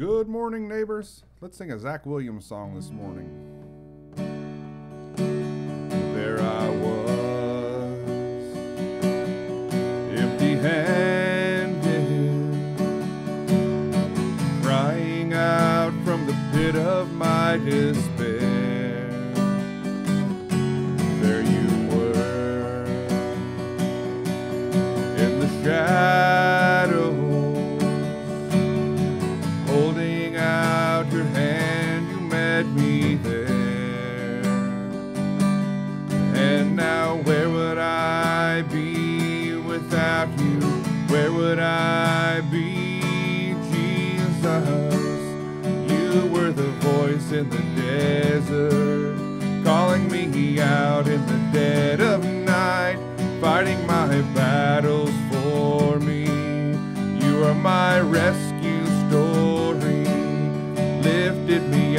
Good morning, neighbors. Let's sing a Zach Williams song this morning. There I was, empty handed, crying out from the pit of my despair. There you were, in the shadows Would I be, Jesus? You were the voice in the desert, calling me out in the dead of night, fighting my battles for me. You are my rescue story, lifted me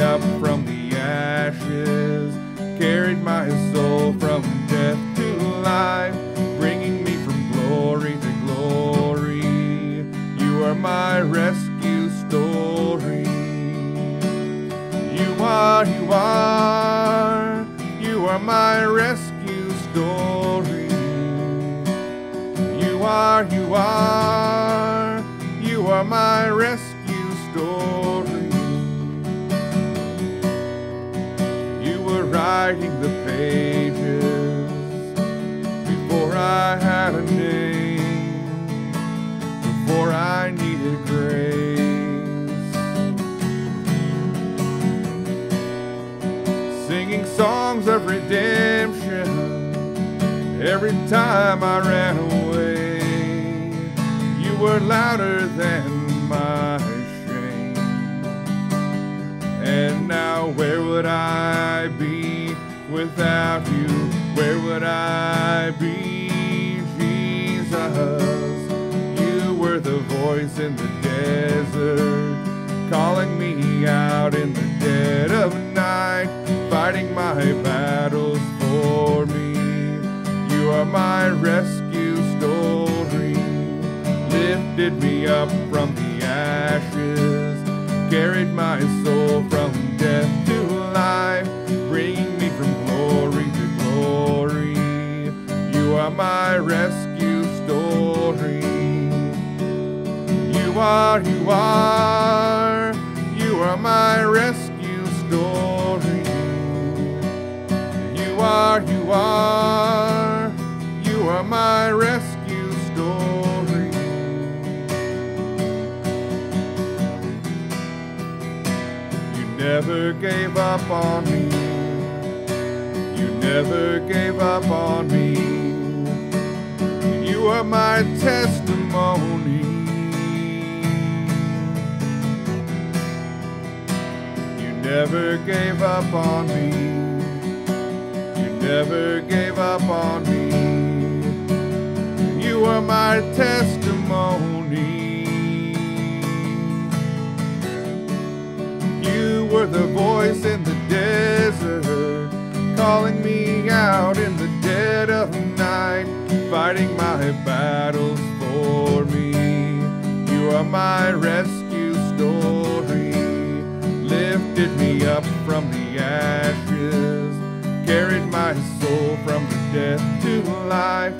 my rescue story. You are, you are, you are my rescue story. You are, you are, you are my rescue story. You were writing the pages before I had a name, of redemption every time I ran away. You were louder than my shame. And now, where would I be without you? Where would I be, Jesus? You were the voice in the desert, calling me out in the dead of night, fighting my battles lifted me up from the ashes, carried my soul from death to life, bringing me from glory to glory. You are my rescue story. You are, you are, you are my rescue story. You are, you are, never gave up on me. You never gave up on me. You are my testimony. You never gave up on me. You never gave up on me. You are my testimony. You were the voice in the desert, calling me out in the dead of night, fighting my battles for me. You are my rescue story, lifted me up from the ashes, carried my soul from the death to life,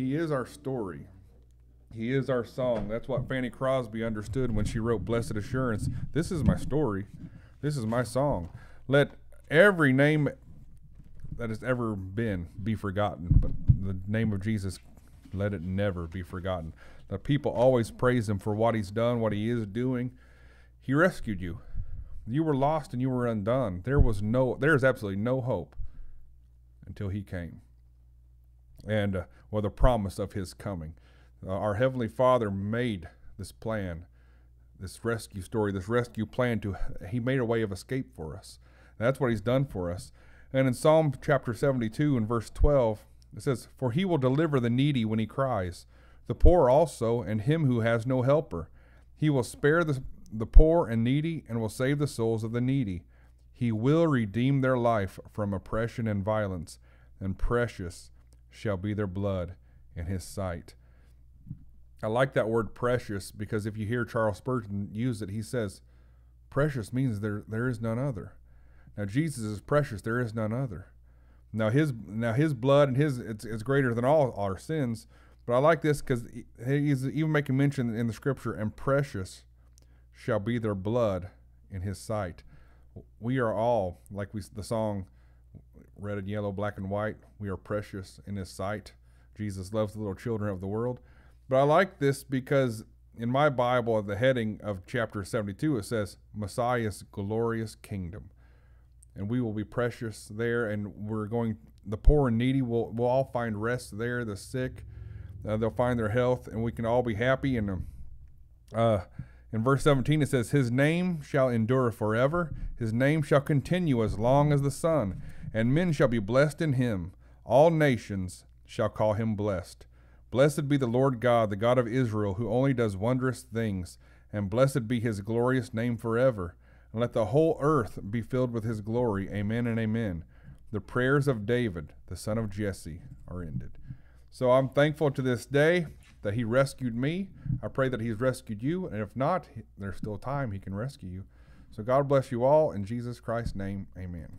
He is our story. He is our song. That's what Fanny Crosby understood when she wrote Blessed Assurance. This is my story. This is my song. Let every name that has ever been be forgotten, but the name of Jesus, let it never be forgotten. The people always praise him for what he's done, what he is doing. He rescued you. You were lost and you were undone. There was no, there is absolutely no hope until he came. And, uh, well, the promise of his coming. Uh, our Heavenly Father made this plan, this rescue story, this rescue plan to, he made a way of escape for us. And that's what he's done for us. And in Psalm chapter 72 and verse 12, it says, For he will deliver the needy when he cries, the poor also, and him who has no helper. He will spare the the poor and needy and will save the souls of the needy. He will redeem their life from oppression and violence, and precious shall be their blood in his sight. I like that word precious because if you hear Charles Spurgeon use it, he says, precious means there there is none other. Now Jesus is precious, there is none other. Now his now his blood and his it's, it's greater than all our sins. But I like this because he's even making mention in the scripture, and precious shall be their blood in his sight. We are all like we the song red and yellow, black and white. We are precious in his sight. Jesus loves the little children of the world. But I like this because in my Bible, at the heading of chapter 72, it says Messiah's glorious kingdom. And we will be precious there, and we're going, the poor and needy will, will all find rest there, the sick, uh, they'll find their health, and we can all be happy. And um, uh, in verse 17, it says, His name shall endure forever, His name shall continue as long as the sun, and men shall be blessed in Him. All nations shall call Him blessed. Blessed be the Lord God, the God of Israel, who only does wondrous things, and blessed be his glorious name forever. And let the whole earth be filled with his glory. Amen and amen. The prayers of David, the son of Jesse, are ended. So I'm thankful to this day that he rescued me. I pray that he's rescued you, and if not, there's still time he can rescue you. So God bless you all. In Jesus Christ's name, amen.